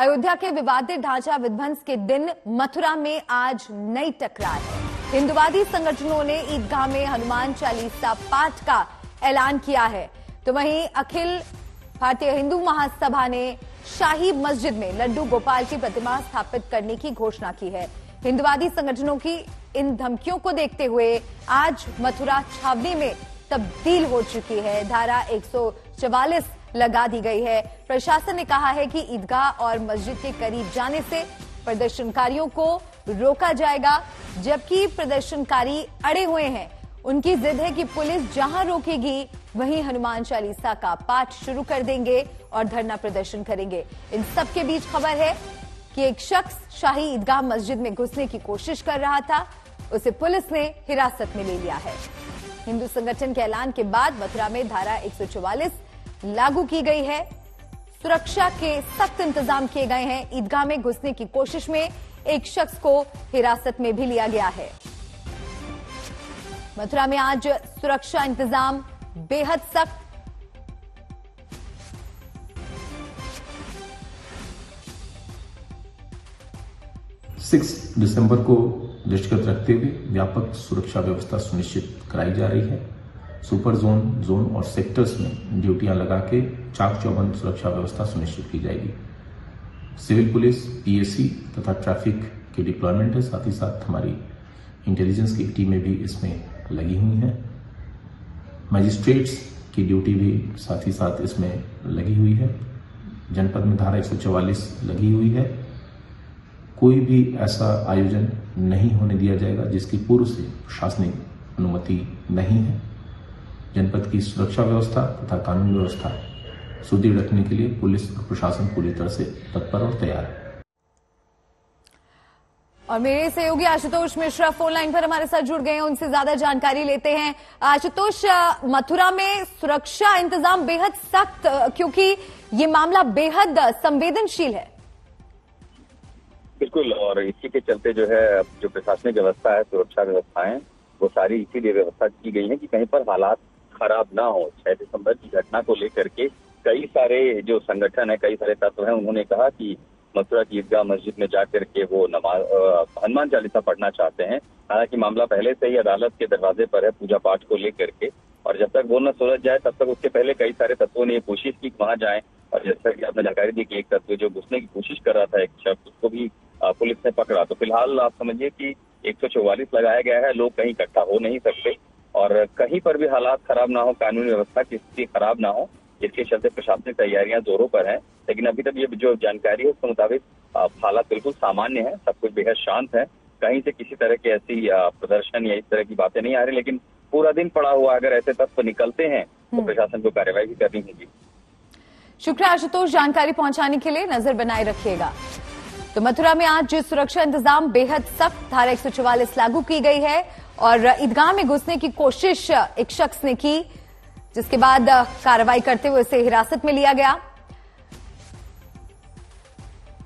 अयोध्या के विवादित ढांचा विध्वंस के दिन मथुरा में आज नई टकरार। है हिंदुवादी संगठनों ने ईदगाह में हनुमान चालीसा पाठ का ऐलान किया है। तो वहीं अखिल भारतीय हिंदू महासभा ने शाही मस्जिद में लड्डू गोपाल की प्रतिमा स्थापित करने की घोषणा की है। हिंदुवादी संगठनों की इन धमकियों को देखते हुए आज मथुरा छावनी में तब्दील हो चुकी है। धारा 144 लगा दी गई है। प्रशासन ने कहा है कि ईदगाह और मस्जिद के करीब जाने से प्रदर्शनकारियों को रोका जाएगा, जबकि प्रदर्शनकारी अड़े हुए हैं। उनकी जिद है कि पुलिस जहाँ रोकेगी, वहीं हनुमान चालीसा का पाठ शुरू कर देंगे और धरना प्रदर्शन करेंगे। इन सब के बीच खबर है कि एक शख्स शाही ईदगाह मस्जिद में घुसने की कोशिश कर रहा था। उसे पुलिस ने हिरासत में ले लिया है। हिंदू संगठन के ऐलान के बाद मथुरा में धारा 144 लागू की गई है। सुरक्षा के सख्त इंतज़ाम किए गए हैं। ईदगाह में घुसने की कोशिश में एक शख्स को हिरासत में भी लिया गया है। मथुरा में आज सुरक्षा इंतज़ाम बेहद सख्त। सिक्स दिसंबर को दृष्टिगत रखते हुए व्यापक सुरक्षा व्यवस्था सुनिश्चित कराई जा रही है। सुपर जोन जोन और सेक्टर्स में ड्यूटियाँ लगा के चाक चौबंद सुरक्षा व्यवस्था सुनिश्चित की जाएगी। सिविल पुलिस पीएससी तथा ट्रैफ़िक की डिप्लॉयमेंट है, साथ ही साथ हमारी इंटेलिजेंस की टीमें भी इसमें लगी हुई हैं। मजिस्ट्रेट्स की ड्यूटी भी साथ ही साथ इसमें लगी हुई है। जनपद में धारा 144 लगी हुई है। कोई भी ऐसा आयोजन नहीं होने दिया जाएगा जिसकी पूर्व से प्रशासनिक अनुमति नहीं है। जनपद की सुरक्षा व्यवस्था तथा कानून व्यवस्था सुदृढ़ रखने के लिए पुलिस और प्रशासन पूरी तरह से तत्पर और तैयार है। और मेरे सहयोगी आशुतोष मिश्रा फ़ोन लाइन पर हमारे साथ जुड़ गए हैं उनसे ज़्यादा जानकारी लेते हैं। आशुतोष मथुरा में सुरक्षा इंतज़ाम बेहद सख्त क्योंकि ये मामला बेहद संवेदनशील है। बिल्कुल और इसी के चलते जो है जो प्रशासनिक व्यवस्था है सुरक्षा व्यवस्थाएँ वो सारी इसीलिए व्यवस्था की गई है कि कहीं पर हालात खराब ना हो। छह दिसंबर की घटना को लेकर के कई सारे जो संगठन है, कई सारे तत्व हैं, उन्होंने कहा कि मथुरा की ईदगाह मस्जिद में जाकर के वो नमाज़ हनुमान चालीसा पढ़ना चाहते हैं। हालाँकि मामला पहले से ही अदालत के दरवाजे पर है पूजा पाठ को लेकर के। और जब तक वो न सुलझ जाए, तब तक उसके पहले कई सारे तत्वों ने ये कोशिश की वहाँ जाए। और जैसा कि आपने जानकारी दी कि एक तत्व जो घुसने की कोशिश कर रहा था, एक शख्स, उसको भी पुलिस ने पकड़ा। तो फ़िलहाल आप समझिए कि एक सौ चौवालीस लगाया गया है, लोग कहीं इकट्ठा हो नहीं सकते। और कहीं पर भी हालात खराब ना हो कानून व्यवस्था की स्थिति खराब ना हो इसके चलते प्रशासनिक तैयारियाँ जोरों पर हैं। लेकिन अभी तक ये जो जानकारी है उसके मुताबिक हालात बिल्कुल सामान्य है सब कुछ बेहद शांत है। कहीं से किसी तरह की ऐसी प्रदर्शन या इस तरह की बातें नहीं आ रही लेकिन पूरा दिन पड़ा हुआ अगर ऐसे तत्व निकलते हैं तो हम्म। प्रशासन को कार्यवाही भी करनी होगी। शुक्रिया आशुतोष जानकारी पहुँचाने के लिए। नज़र बनाए रखिएगा। तो मथुरा में आज सुरक्षा इंतज़ाम बेहद सख्त। धारा एक लागू की गई है और ईदगाह में घुसने की कोशिश एक शख्स ने की, जिसके बाद कार्रवाई करते हुए उसे हिरासत में लिया गया।